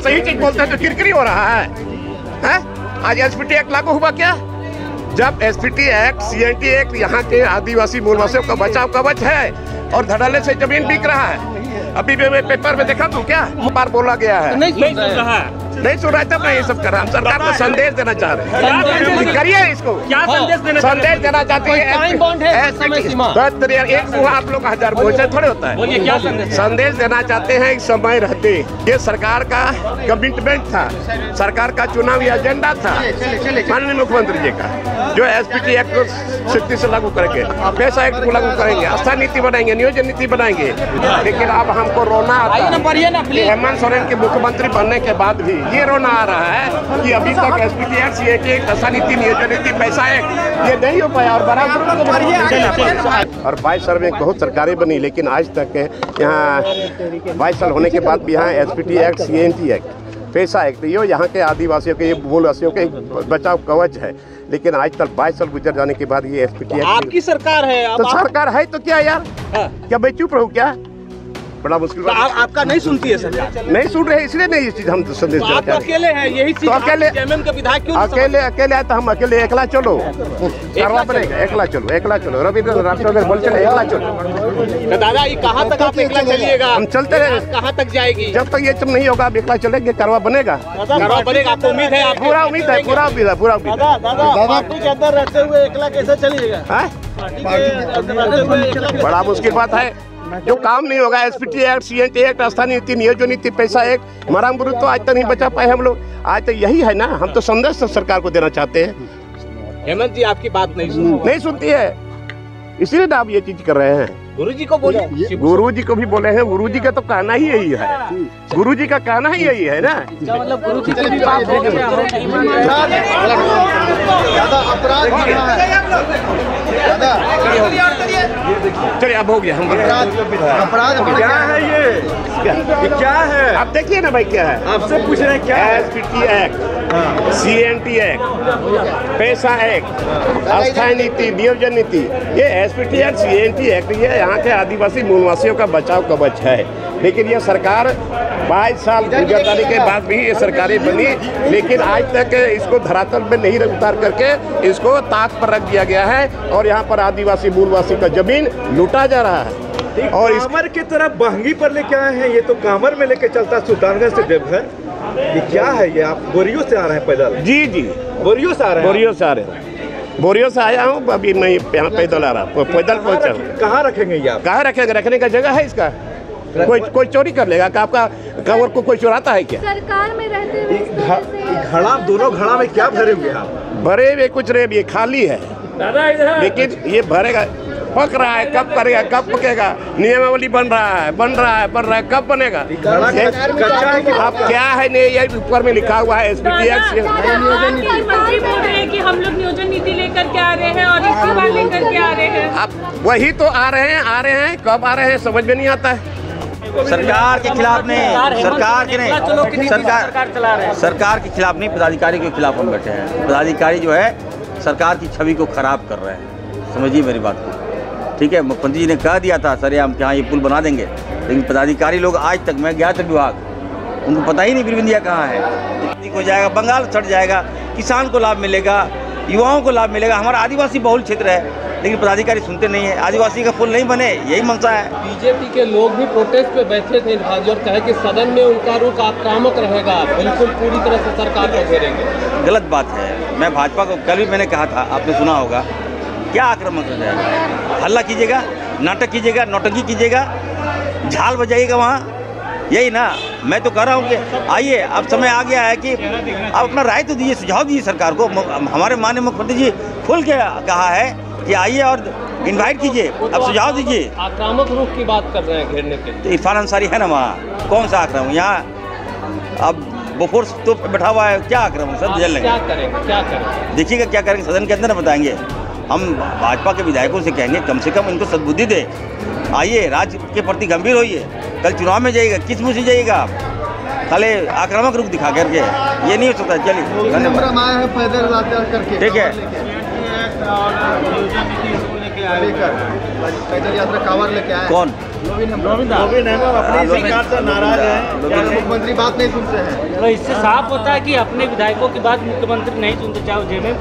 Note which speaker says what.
Speaker 1: सही चीज़ बोलते हैं तो किरकिरी हो रहा है हैं? आज एसपीटी एक्ट लागू हुआ क्या जब एसपीटी एक्ट सीएनटी एक्ट यहाँ के आदिवासी मूलवासियों का बचाव कवच है और धड़ल्ले से ज़मीन बिक रहा है अभी मैं पेपर में देखा तू क्या बार बोला गया है
Speaker 2: नहीं सुन रहा है
Speaker 1: नहीं सुन रहा है तब मैं ये सब कर रहा हूँ। सरकार को संदेश देना चाह रहे हैं। करिए इसको।
Speaker 2: क्या संदेश देना
Speaker 1: संदेश देना चाहती
Speaker 2: है,
Speaker 1: एक मुँह आप लोग का हज़ार बोझ थोड़े होता है।
Speaker 2: क्या संदेश
Speaker 1: देना चाहते हैं? समय रहते। ये सरकार का कमिटमेंट था। सरकार का चुनावी एजेंडा था। माननीय मुख्यमंत्री जी का जो एसपीटी एक्ट को सख्ती से लागू करेंगे पैसा एक्ट को लागू करेंगे आस्था नीति बनाएँगे नियोजन नीति बनाएँगे। लेकिन अब हमको रोना आता है। हेमंत सोरेन के मुख्यमंत्री बनने के बाद भी ये रोना आ रहा है कि अभी तक S P T act C एक दशा नीति नियोजन नीति पैसा एक्ट ये नहीं हो पाया और बड़ा और बाईस साल में बहुत सरकारें बनी लेकिन आज तक यहाँ बाईस साल होने के बाद भी यहाँ S P T act C N T act PESA act ये यहाँ के आदिवासियों के ये मूलवासियों के बचाव कवच है। लेकिन आज तक बाईस साल गुजर जाने के बाद ये एस पी टी एक्ट
Speaker 2: आपकी सरकार है
Speaker 1: तो सरकार है तो क्या यार?
Speaker 2: हाँ।
Speaker 1: क्या मैं चुप रहूँ क्या? बड़ा मुश्किल
Speaker 2: तो
Speaker 1: बात
Speaker 2: आप- आपका नहीं सुनती है सरकार
Speaker 1: नहीं सुन रहे इसलिए नहीं ये चीज़ हम तो संदेश
Speaker 2: तो आप
Speaker 1: हैं।
Speaker 2: अकेले हैं यही चीज़
Speaker 1: तो अकेले-
Speaker 2: जेएमएम के विधायक क्यों
Speaker 1: अकेले अकेले आए तो हम अकेले एकला चलो। करवा बनेगा एकला चलो एकला चलो। रविंद्र राष्ट्रवादी बोल चले एकला चलो।
Speaker 2: तो दादा ये कहाँ तक आप एकला चलिएगा?
Speaker 1: हम चलते रहे।
Speaker 2: कहाँ तक जाएगी?
Speaker 1: जब तक ये चुप नहीं होगा आप एकला चलेंगे करवा बनेगा।
Speaker 2: करवा बनेगा आपको उम्मीद है
Speaker 1: पूरा उम्मीद है पूरा उम्मीद है पूरा उम्मीद है।
Speaker 2: दादा के अंदर रहते हुए एकला कैसे चलिएगा?
Speaker 1: हैं? बड़ा मुश्किल बात है। जो काम नहीं होगा S P T act C N T act स्थानीय नीति नियोजन नीति पैसा एक्ट मराम बुरुद तो आज तक नहीं बचा पाए हम लोग। आज तो यही है ना हम तो संदेश तो सरकार को देना चाहते हैं।
Speaker 2: हेमंत जी आपकी बात नहीं सुन
Speaker 1: नहीं सुनती है। इसीलिए ना आप ये चीज़ कर रहे हैं।
Speaker 2: गुरु जी को बोले
Speaker 1: गुरु जी को भी बोले हैं। गुरु जी का तो कहना ही यही है। गुरु जी। का कहना ही यही है ना।
Speaker 2: मतलब गुरु जी की बात हो
Speaker 3: ज़्यादा अपराध बढ़ रहा है। ज़्यादा
Speaker 1: चलिए अब हो गया हम
Speaker 3: अपराध
Speaker 4: क्या है। ये? क्या है?
Speaker 1: आप देखिए ना भाई क्या है।
Speaker 4: आपसे पूछ रहे हैं क्या
Speaker 1: S P T act C N T act PESA act अस्थायी नीति नियोजन नीति। ये S P T act C N T act ये यहाँ के आदिवासी मूलवासियों का बचाव कवच है। लेकिन ये सरकार बाईस साल गुजर जाने के बाद भी ये सरकारें बनी लेकिन आज तक इसको धरातल में नहीं उतार करके इसको ताक पर रख दिया गया है और यहाँ पर आदिवासी मूलवासी का ज़मीन लूटा जा रहा है। और इस
Speaker 4: कांवर की तरफ़ बहंगी पर लेके आए हैं ये तो कांवर में लेके चलता सुल्तानगंज से देवघर। ये क्या है ये? आप बोरियो से आ रहे हैं पैदल?
Speaker 1: जी जी।
Speaker 4: बोरियो से आ रहे हैं?
Speaker 1: बोरियो से आ रहे हैं। बोरियो से आया हूँ अभी मैं यहाँ पैदल आ रहा हूँ पैदल पहुँचा हूँ।
Speaker 4: कहाँ रखेंगे ये आप?
Speaker 1: कहाँ रखेंगे? रखने का जगह है इसका? कोई कोई चोरी कर लेगा? आपका कवर को कोई चुराता है क्या?
Speaker 5: सरकार में रहते हुए इस तरह से
Speaker 4: घड़ा दोनों घड़ा में क्या भरे हुए हैं आप?
Speaker 1: भरे हुए कुछ रे ये खाली है। लेकिन ये भरेगा पक रहा है कब करेगा कब पकेगा? नियमावली बन रहा है बन रहा है बन रहा है कब बनेगा?
Speaker 4: है
Speaker 1: अब क्या है नहीं ये ऊपर में लिखा हुआ है एस पी टी एक्ट
Speaker 6: मंत्री बोल रहे हैं कि हम लोग नियोजन नीति लेकर के आ रहे हैं और लेकर के आ रहे हैं।
Speaker 1: अब वही तो आ रहे हैं आ रहे हैं कब आ रहे हैं समझ में नहीं आता है।
Speaker 7: सरकार के खिलाफ नहीं सरकार के नहीं। सरकार
Speaker 2: रहे हैं।
Speaker 7: सरकार के खिलाफ नहीं पदाधिकारी के खिलाफ हम बैठे हैं। पदाधिकारी जो है सरकार की छवि को खराब कर रहे हैं। समझिए मेरी बात को। ठीक है मुख्यमंत्री जी ने कह दिया था सर हम यहाँ ये पुल बना देंगे। लेकिन पदाधिकारी लोग आज तक मैं गया था विभाग उनको पता ही नहीं बिरबिंदिया कहाँ है। हो जाएगा बंगाल सट जाएगा किसान को लाभ मिलेगा युवाओं को लाभ मिलेगा। हमारा आदिवासी बहुल क्षेत्र है। लेकिन पदाधिकारी सुनते नहीं है। आदिवासी का पुल नहीं बने यही मंशा है।
Speaker 8: बीजेपी के लोग भी प्रोटेस्ट पे बैठे थे और कहे कि सदन में उनका रुख आक्रामक रहेगा। बिल्कुल पूरी तरह से सरकार को घेरेंगे।
Speaker 7: गलत बात है। मैं भाजपा को कल भी मैंने कहा था आपने सुना होगा। क्या आक्रामक हो जाएगा? हल्ला कीजिएगा नाटक कीजिएगा नौटंकी कीजिएगा झाल बजाइएगा वहाँ। यही ना मैं तो कह रहा हूँ कि आइए अब समय आ गया है कि आप अपना राय तो दीजिए सुझाव दीजिए सरकार को। हमारे माननीय मुख्यमंत्री जी खुल के कहा है कि आइए और इनवाइट कीजिए अब सुझाव दीजिए।
Speaker 8: आक्रामक रूप की बात कर रहे हैं घेरने के
Speaker 7: तो इरफान अंसारी है ना वहाँ? कौन सा आक्रमण यहाँ अब बफोर तो बैठा हुआ है क्या आक्रमण सब जल
Speaker 8: क्या
Speaker 7: लेंगे।
Speaker 8: करेंगे? क्या करेंगे?
Speaker 7: देखिएगा क्या करेंगे सदन के अंदर ना बताएँगे। हम भाजपा के विधायकों से कहेंगे कम से कम इनको सद्बुद्धि दे। आइए राज्य के प्रति गंभीर होइए। कल चुनाव में जाइएगा किस मुँह से जाइएगा आप? खाली आक्रामक रूप दिखा करके। ये नहीं हो सकता चलिए धन्यवाद।
Speaker 3: आए हैं पैदल यात्रा करके।
Speaker 7: ठीक है।
Speaker 9: आए हुए
Speaker 3: लेकर पैदल यात्रा कांवर लेके आए।
Speaker 4: कौन?
Speaker 3: नवीन
Speaker 4: अपनी
Speaker 3: सरकार से नाराज़ है। मुख्यमंत्री बात नहीं सुनते हैं।
Speaker 2: तो इससे साफ़ होता है कि अपने विधायकों की बात मुख्यमंत्री नहीं सुनते चाहे वो जेब में